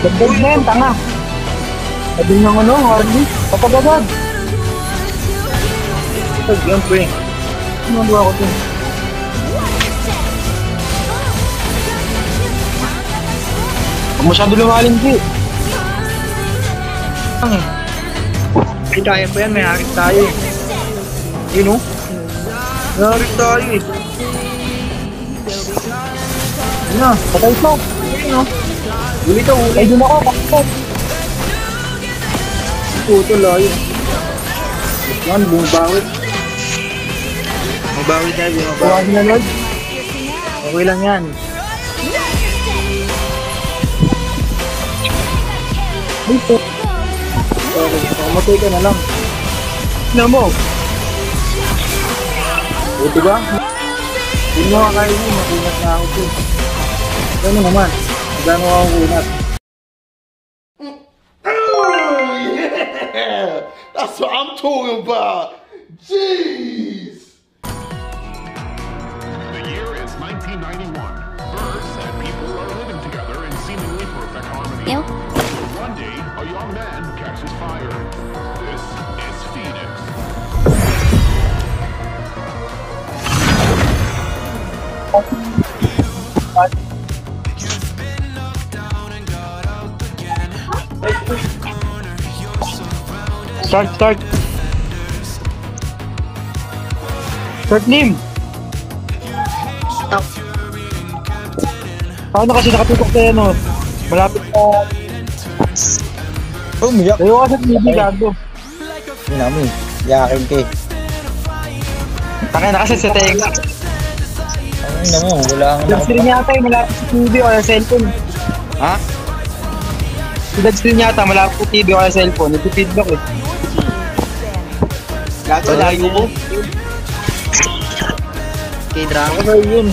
Dagdag na yan, tanga. Sabi ng ano, Harley. Kapag agad. Ito, yan pre. Ano nagawa ko dun? Huwag masyado lumalim, G. Ang eh. May kaya pa yan, may harit tayo eh. Yun oh. May harit tayo eh. Ano na, patay ito. Yun oh. Huli ka, huli. Ay, dun ako, kapag. Puto layo. Yan, bumabawit. Mabawi tayo, Kuha mabawi. nila, Lord. Okay lang yan. Dito. Okay, pakamatay ka na lang. Tignan mo. Buti ba? Hindi mo kakain mo, makunat na ako dun. Ano naman? Gano'n ako kunat? Yeah, that's what I'm talking about. Jeez. The year is 1991. Birds and people are living together in seemingly perfect harmony. Ew. One day, a young man catches fire. This is Phoenix. Start, start. Start name. Stop. Paano kasi nakatutok sa ano? Malapit sa... Oh, umiyak. Tayo ka sa TV, gago. Hindi namin. Yakin ka eh. Tangin na kasi sa Tex. Ano naman, wala kang Dagstream yata eh, malapit sa TV o sa cellphone. Ha? Si Dagstream yata, malapit sa TV o sa cellphone. Nagpipidlock eh. Gato, layo mo. K-drama. Ano yun?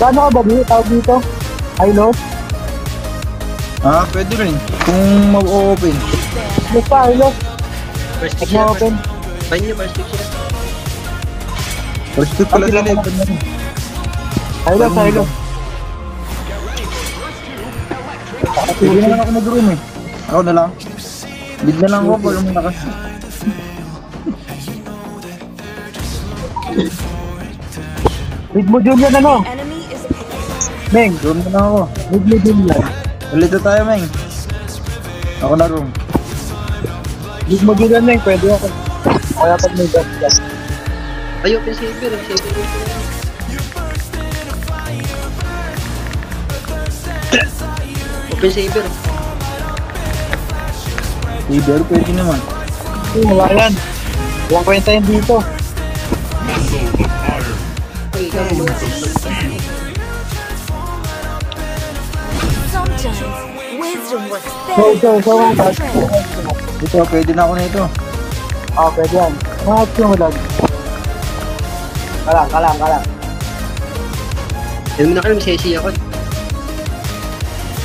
Paano ka ba dito? Tawag dito? I know. Ah, pwede rin. Kung ma-open. Basta I know. First pick siya. ma-open. Bain niyo, first pick siya. First pick pala sila. Open. I know, I know. Sige na lang ako mag-room eh. Ako na lang. Bid na lang ako, walang malakas. Mid mo Julian ano? Meng, Room na lang ako. mid mo Julian. Ulit na tayo, Meng. Ako na room. Mid mo Julian Meng, pwede ako. Kaya pag may dot dot. Ay, open saver. Open saver. Open saver. Saber, pwede naman. Ay, wala yan. Walang kwenta yan dito. Ay, ikaw mo. Bad. than strength. Ito, pwede na ako na ito. Ah, pwede yan. Action mo lang. Kalang, kalang, kalang. Alam mo na kayo, may sesi ako.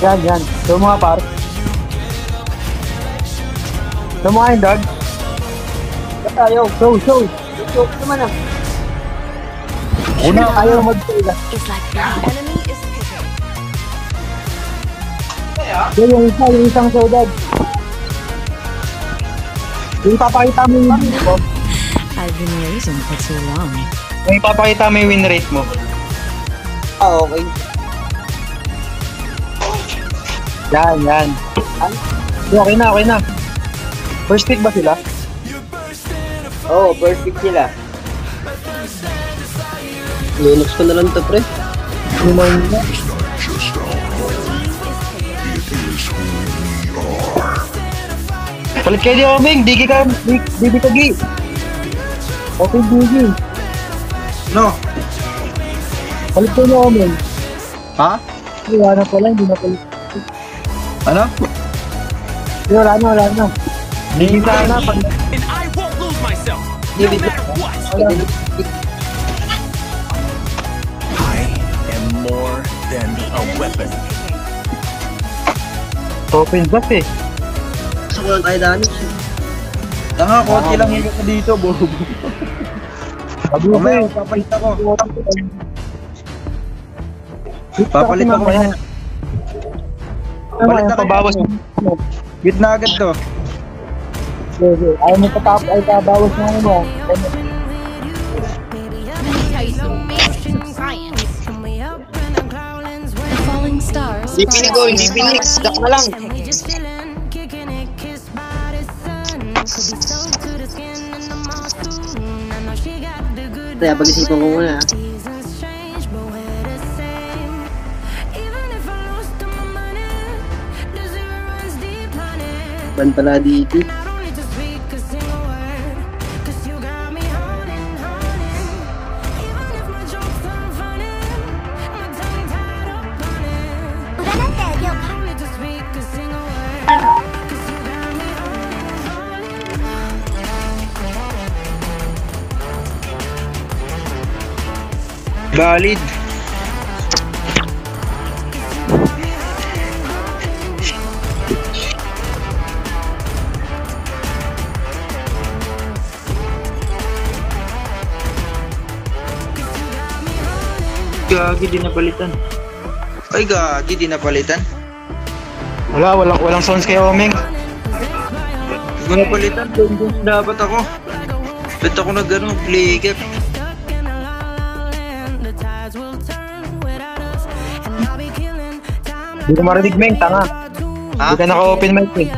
Yan, yan. So, mga par. So, mga yung dog. Ayaw. Show, show. Show naman ah. Una, Ayaw mag-sila. Is like that. Enemy is picking. Yan yung isa, yung isang saudad. Yung papakita mo yung win mo. I've been waiting for too long. Yung papakita mo yung win rate mo. Ah, okay. Yan, yan. Okay na, okay na. First pick ba sila? Oo, oh, first pick sila. Linux ko na lang to, pre. Lumayan na. Palit kayo di Omeng, digi ka, di- digi ka gi. Okay, digi. no. Palit kayo ni Omeng. Ha? Ay, Wala na pala, hindi na palit. Ano? Wala na, wala na. Digi sana, pag and I won't lose myself, no matter what. wala. I am more than a weapon. Open back eh. Gusto ko lang tayo dami. Tanga, konti lang hilo ko dito, bobo. Sabi ko eh. papalit ako. Papalit Papalit ako mamaya. Ano, Palit na pabawas. Gitna agad to. Ayaw mo patap, ay ano mo. Falling stars. Hindi pinigo, hindi pinix. Dak na lang. Kaya pag-isipan ko muna. Ban pala dito. Valid. Gagi, di napalitan. Ay, gagi, di napalitan. Wala, walang, walang sounds kay Omeng. Di ko napalitan. Doon dapat ako. Ba't ako nag ano, play cap? Hindi ko marinig, Meng, tanga. Ha? Hindi ka naka-open mic eh.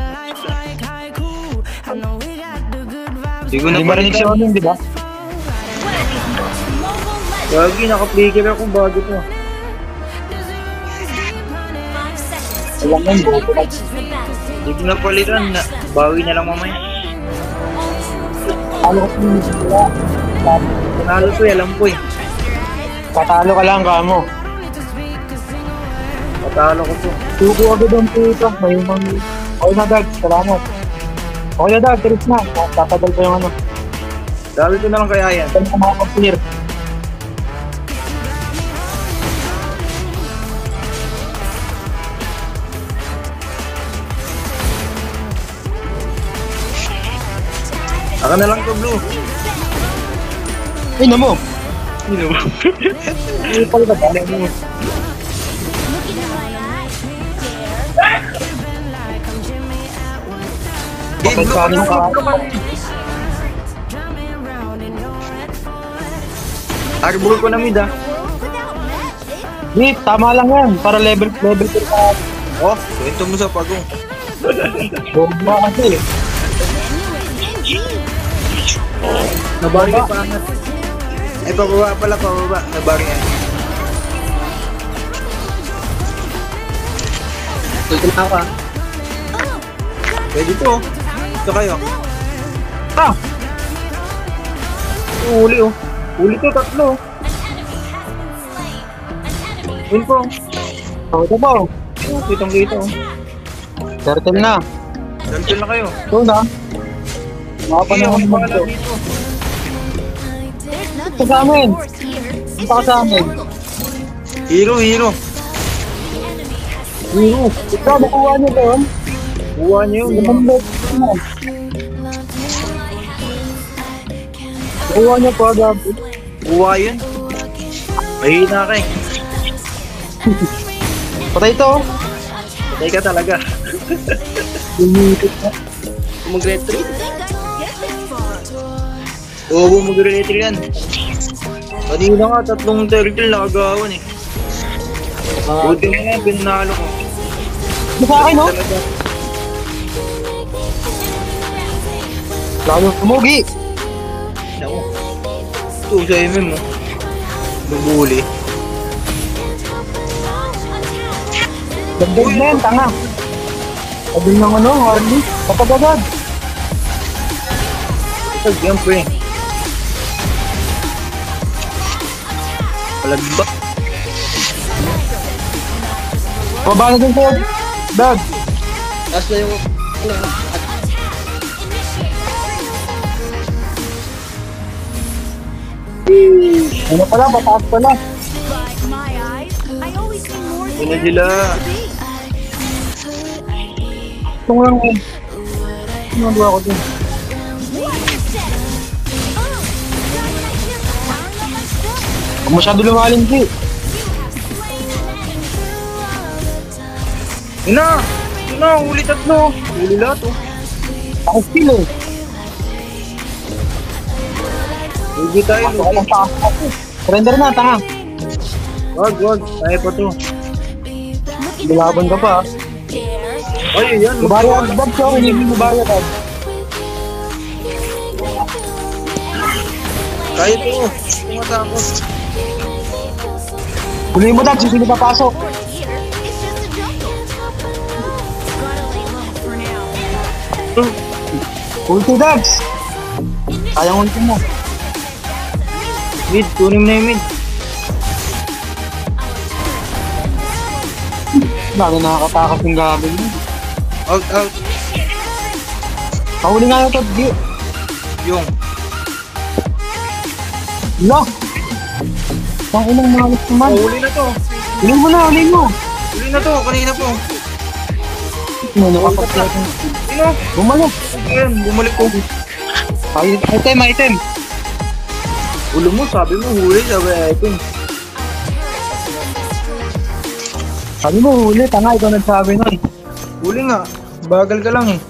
Di ko Hindi marinig si napalitan. Omeng, di ba? Gagi, cap ako bago to. Walang yun, bobo ka. Di ko napalitan. Na, bawi na lang mamaya. Talo ka sa Panalo ko, eh, alam ko eh. Patalo ka lang, kamo. Patalo ko to. Tuko agad ang puta. May mga... Okay na, Dag. Salamat. Okay na, Dag. Tiris na. Tatagal pa yung ano. Dami ko na lang kaya yan. Saan ka makakapir? Aka na lang to, Blue. Ay, namo! Ay, pala ba? Dali mo. Hey, Blue, Pagkanin ka. Arbor ko na mid ah. Di, tama lang yan. Para level, level 3 ka. Oh, kwento mo sa pagong. Bomba kasi. Nabari ka pa angat. Ay, pababa pala, pababa. Nabari yan. Dito na ako ah. Pwede to. Ito kayo. Ah! Uli oh. Uli to, tatlo. Win ko. Oh, ito ba? Oh, kitang dito. oh. Turtle na. Daltil na kayo. Ito na. Mga panahon mo ito. dito. Ito sa amin. Ito ka sa amin. Hero, hero. Hero. Ito, nakuha niyo to. Buwa niyo. Lumambot. Nakuha niyo po agad. Buwa yun. Mahina ka eh. Patay ito. Patay ka talaga. Lumipit na. Mag-retry. Oo, mag-retry yan. Kanina nga, tatlong turtle nakagawan eh. Buti mo nga, pinanalo ko. Sa akin, no? Lalo tumugi. Naku. Ito sa MM mo. Bubuli. Dagdag na yan, tanga. Sabi ng ano, Harley. Kapag agad. Ito, yan pre. Palagba. Na dun sa'yo. Dag. Tapos na yung... Ano, at Ano pala, pataas pala. Na sila. Ito nga lang eh. Ano ba ako dun? Huwag masyado lumalim, G. Yun na! Yun na, huli tatlo. Huli lahat oh. Ako skill eh. Hindi tayo. Ako. Surrender na, tanga. Wag, wag. Kaya pa to. Bilaban ka pa. Ay, yan. Ang dab ko, hindi mo bari ang dab. Kaya to. Tumatakot. Lay low for now. Ulti dabs. Sayang ulti mo. Mid, kunin mo na yung mid. Lalo nakakatakas yung gabin mo. Out, out. Kahuli nga yung top, G. Yung. Lo! Ang inang mahalas naman. Oh, huli na to. Huli mo na, huli mo. Huli na to. Kanina po. Ano, nakapag Sino? Bumalik. Ayun, bumalik ko. Ay, item, item. Ulo mo, sabi mo huli. Sabi, ito. Sabi mo, huli, tanga, ikaw nagsabi nun. Huli nga. Bagal ka lang eh.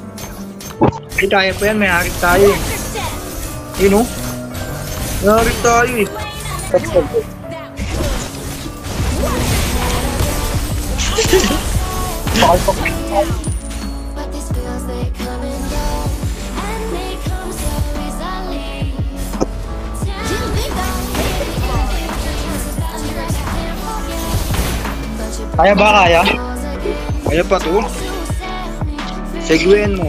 Hindi kaya pa yan. May harit tayo eh. Yun oh. May harit tayo eh. Kaya ba, kaya? Kaya pa to. Segwayin mo.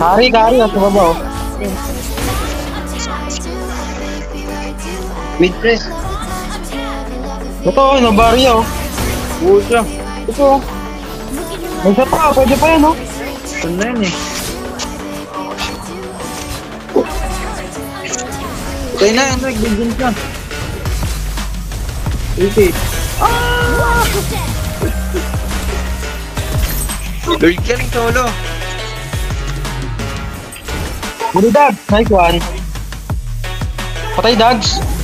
Kari, kari, at ba ba? oh? Mid press. Ito, ano, barya, oh. Pucha. Ito, oh. May isa pa, pwede pa yan, oh. Saan na yan eh. Kaya na, ano, nagbigyan ka. Ulti. Ah! Lord ka rin solo. Dags. Nice one. Patay, Dags.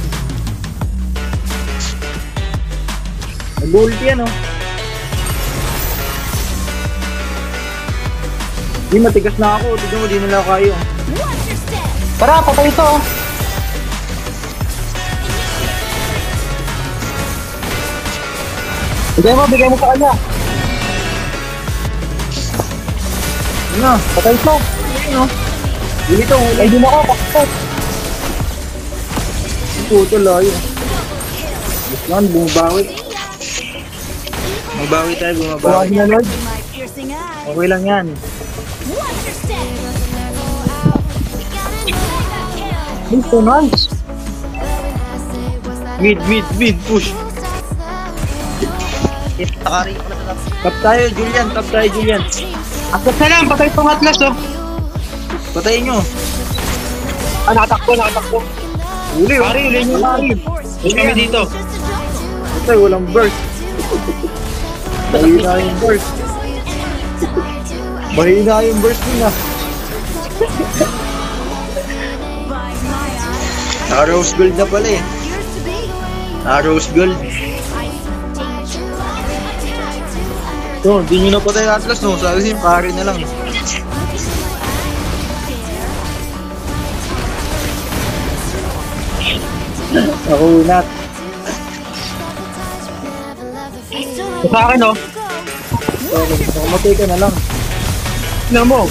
Nag-ulti yan oh. Di matigas na ako. Tignan mo, di nila kayo. Tara, patay ito, oh. Bigay mo, bigay mo sa kanya. Ano? Patay ito. Huli to, huli. Ay, din ako, pakit. Puto layo. Gusto lang, bumabawi. Bumabawi tayo, bumabawi. Buwagin na, Lord. Okay lang yan. Watch your step. Ito, nice. Mid, mid, mid, push. Tap tayo, Julian. Tap tayo, Julian. Atlas na lang, patay itong atlas, oh. Patayin nyo. Ah, nakatakbo, nakatakbo. Huli, oh. Pari, uli nyo, pari. Push kami dito. Patay, walang burst. Mahina yung burst. Mahina yung burst nila. Naka-rose gold na pala eh. Naka-rose gold. So, hindi nyo na patay Atlas no. Sabi siya, pare na lang. Ako unat. Sa akin, oh. Okay, nakamatay ka na lang. Tingnan mo.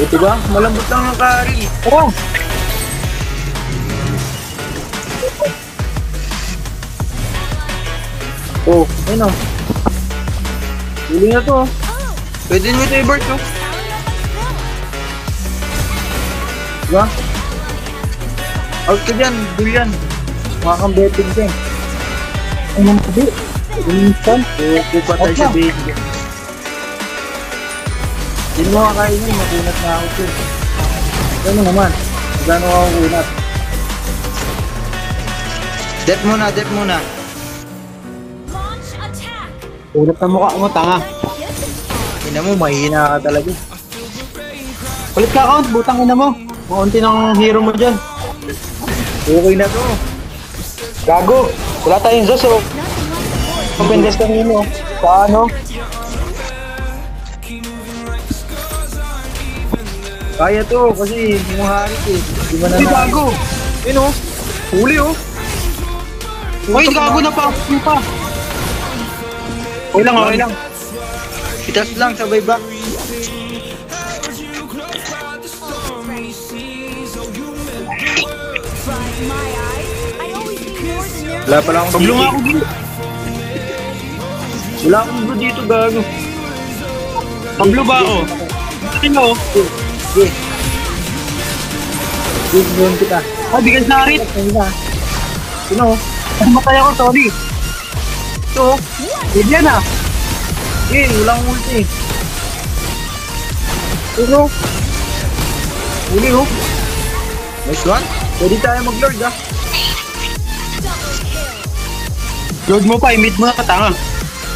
Ito ba? Malambot lang yung kari. Tara. Oh, ayun oh. Huli na to oh. Pwede nyo ito i-burst oh. Diba? Out ka dyan, Julian. Mukha kang betting dyan. Ay, nang sabi. Instant. Kuku pa tayo sa Okay. betting. Hindi mo kakain yun, makunat na ako dyan. Ano naman? Gano'n ako kunat? Dep muna, dep muna. Ulat na mukha mo, tanga. Ina mo, mahina ka talaga. Ulit ka count, butang ina mo. Maunti ng hero mo dyan. Okay na to. Gago. Wala tayong Zeus, oh. Open desk kanino. Sa ano? Kaya to kasi hindi mo harit eh. Di ba na Hindi, gago. Yun oh. Huli oh. Uy, gago na pa. Ano pa? Okay lang, okay lang. Itas lang, sabay back. Wala pala akong Pablo nga ako dito. Wala akong blue dito, gago. Pablo ba ako? Sino? Sige. Sige, gawin kita. Ah, bigas na rin. Sino? Matay ako, sorry. Ito oh. Hindi yan ah. Eh, wala akong ulti. Oh. Huli oh. Nice one. Pwede tayo mag-lord ah. Load mo pa, i-mid mo na katanga.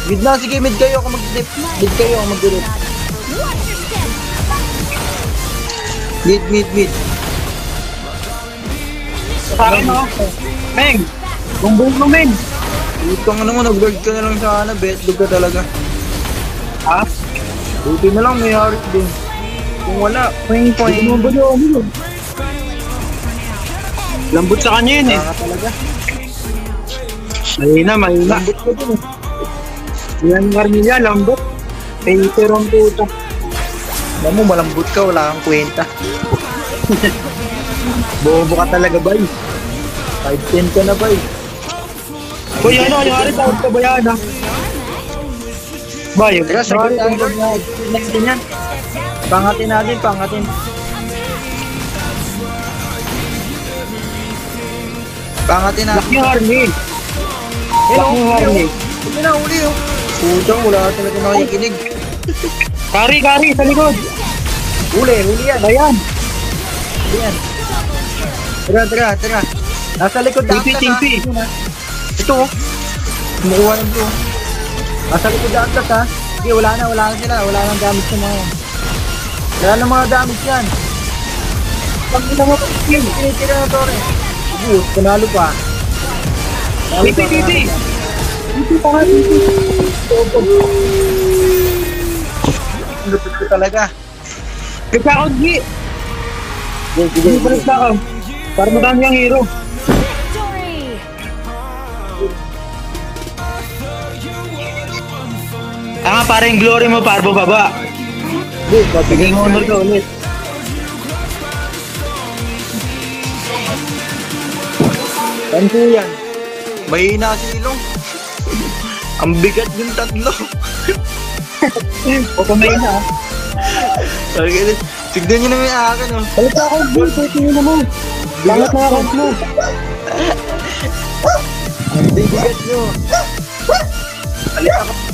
Mid na, sige, mid kayo ako mag-dip. Mid kayo ako mag-dip. Mid, mid, mid. Sa akin oh. Meng, bumbong mo, Meng. Utang ano mo, nag-lord ka na lang sa ano, betlog ka talaga. Ha? Buti na lang, may harit din. Kung wala, poing poing. yun? Lambot sa kanya yun eh. Kaka talaga. Mahina, mahina. Lambot ko eh. Yan Garmilla, lambot. Paper ang puta. Alam mo, malambot ka, wala kang kwenta. Bobo ka talaga, bay. 5'10 ka na, bay. Uy, ano, nangyari sa ka ba yan ah? Ba, yun. Teka, sagot tayo. Next din yan. Pangatin natin, pangatin. Pangatin natin. Laki Harney. Hello, Laki Harney. Hindi na, uli oh. Putang, wala talaga nakikinig. Kari, kari, sa likod. Huli, huli yan. Ayan. Huli yan. Tara, tara, tara. Nasa likod na Timpi, timpi. Ito oh. Kumukuha ng blue. Nasa likod na Atlas ha. Sige, wala na, wala na sila. Wala nang damage sa mga yan. Wala na mga damage yan. Pag ina mo, tinitira na to rin. Sige, panalo pa. Pa, timpi. panalo pa. Nga. Ang Lupit ko talaga. Kaya ako, G. Sige, pa rin ako. Para madami ang hero. Ah, para yung glory mo, parbo baba. Sige, Bigay mo honor ka ulit. Po yan? Mahina si Ilong. Ang bigat yung tatlo. o kamay na. Okay, tignan nyo naman yung akin, oh. Halika ako, boy. Tignan nyo naman. Langat na ako, mo. Ang bigat nyo. Halika ako.